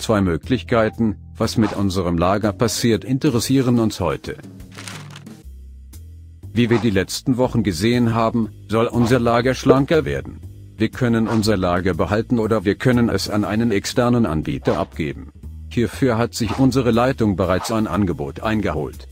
zwei Möglichkeiten, was mit unserem Lager passiert, interessieren uns heute. Wie wir die letzten Wochen gesehen haben, soll unser Lager schlanker werden. Wir können unser Lager behalten oder wir können es an einen externen Anbieter abgeben. Hierfür hat sich unsere Leitung bereits ein Angebot eingeholt.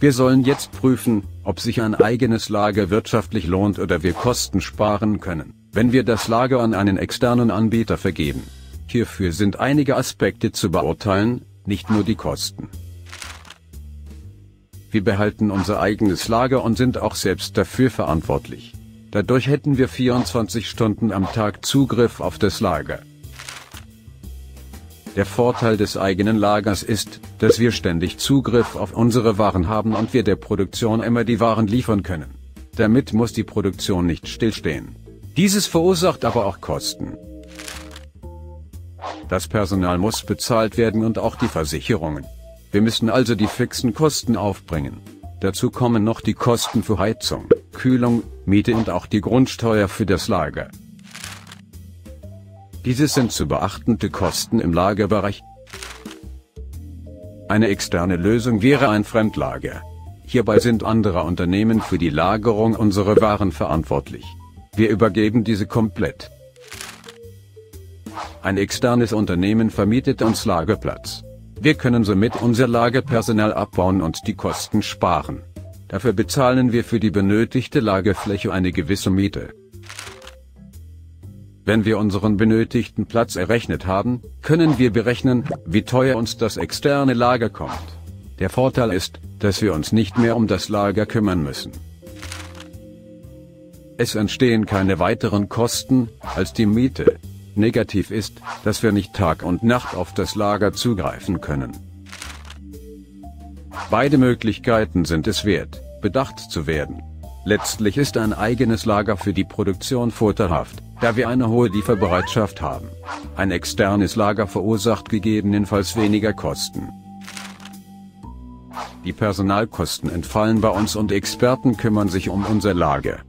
Wir sollen jetzt prüfen, ob sich ein eigenes Lager wirtschaftlich lohnt oder wir Kosten sparen können, wenn wir das Lager an einen externen Anbieter vergeben. Hierfür sind einige Aspekte zu beurteilen, nicht nur die Kosten. Wir behalten unser eigenes Lager und sind auch selbst dafür verantwortlich. Dadurch hätten wir 24 Stunden am Tag Zugriff auf das Lager. Der Vorteil des eigenen Lagers ist, dass wir ständig Zugriff auf unsere Waren haben und wir der Produktion immer die Waren liefern können. Damit muss die Produktion nicht stillstehen. Dieses verursacht aber auch Kosten. Das Personal muss bezahlt werden und auch die Versicherungen. Wir müssen also die fixen Kosten aufbringen. Dazu kommen noch die Kosten für Heizung, Kühlung, Miete und auch die Grundsteuer für das Lager. Dieses sind zu beachtende Kosten im Lagerbereich. Eine externe Lösung wäre ein Fremdlager. Hierbei sind andere Unternehmen für die Lagerung unserer Waren verantwortlich. Wir übergeben diese komplett. Ein externes Unternehmen vermietet uns Lagerplatz. Wir können somit unser Lagerpersonal abbauen und die Kosten sparen. Dafür bezahlen wir für die benötigte Lagerfläche eine gewisse Miete. Wenn wir unseren benötigten Platz errechnet haben, können wir berechnen, wie teuer uns das externe Lager kommt. Der Vorteil ist, dass wir uns nicht mehr um das Lager kümmern müssen. Es entstehen keine weiteren Kosten als die Miete, Negativ ist, dass wir nicht Tag und Nacht auf das Lager zugreifen können. Beide Möglichkeiten sind es wert, bedacht zu werden. Letztlich ist ein eigenes Lager für die Produktion vorteilhaft, da wir eine hohe Lieferbereitschaft haben. Ein externes Lager verursacht gegebenenfalls weniger Kosten. Die Personalkosten entfallen bei uns und Experten kümmern sich um unser Lager.